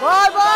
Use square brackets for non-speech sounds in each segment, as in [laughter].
Bye bye.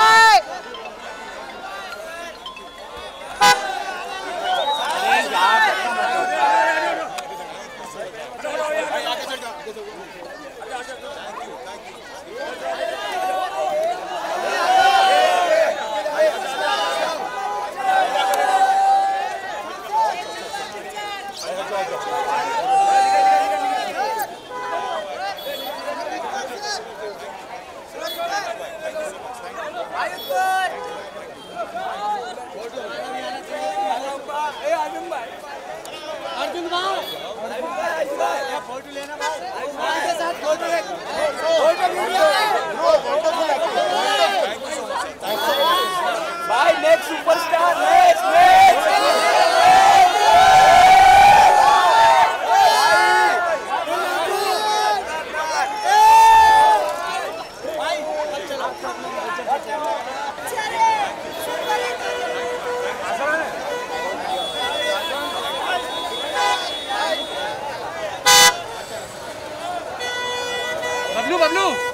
Next superstar next Bablu Bablu.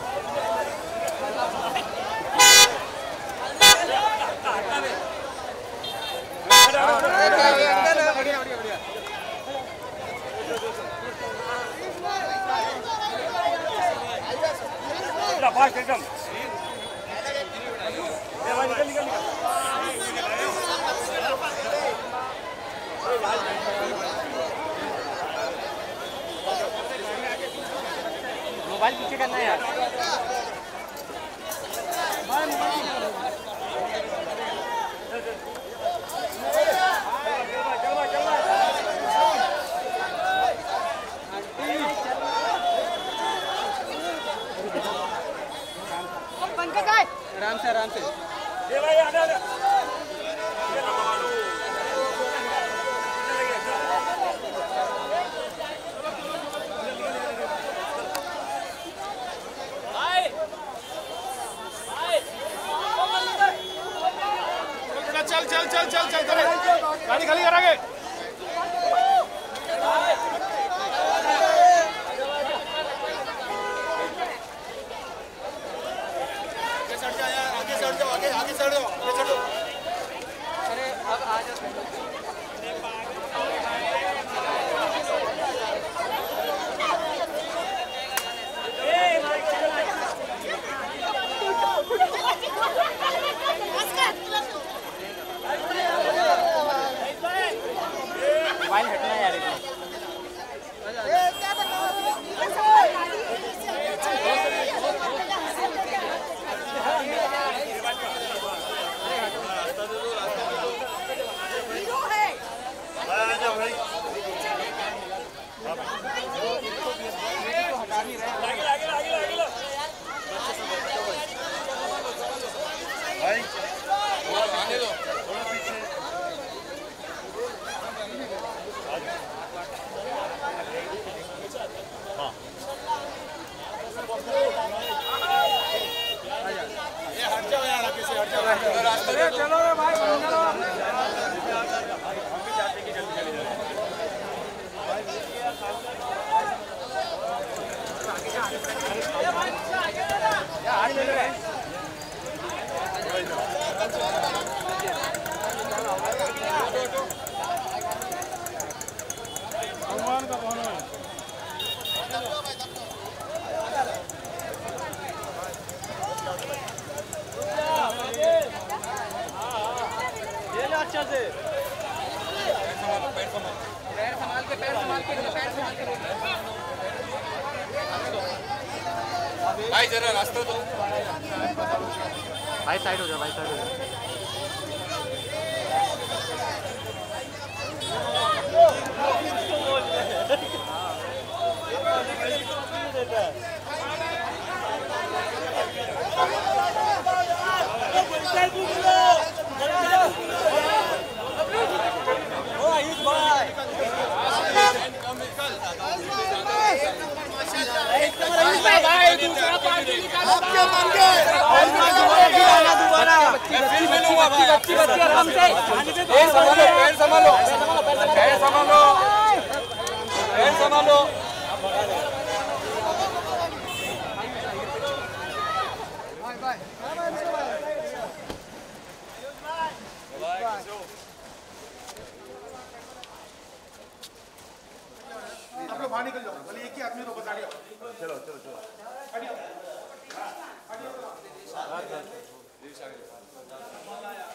Fast एकदम। Mobile पीछे करना है यार। से आराम से आजा चल चल चल चल चल गाड़ी खाली कर आगे आगे सड़ जाओ यार आगे सड़ जाओ आगे आगे सड़ जाओ आगे सड़ जाओ अरे अब आ जा मोबाइल हटना है यार एकदम ये हट जाओ यार आगे से हट जाओ रास्ते में चलो रे भाई चलो भगवान का कौन है अच्छा से पैर संभाल के पैर संभाल के पैर संभाल के भाई जरा रास्ता दो भाई साइड हो जा भाई साइड हो जा। [laughs] संभालो आप लोग बाहर निकल जाओ। बोले एक ही आदमी तो को बता दिया चलो चलो चलो। है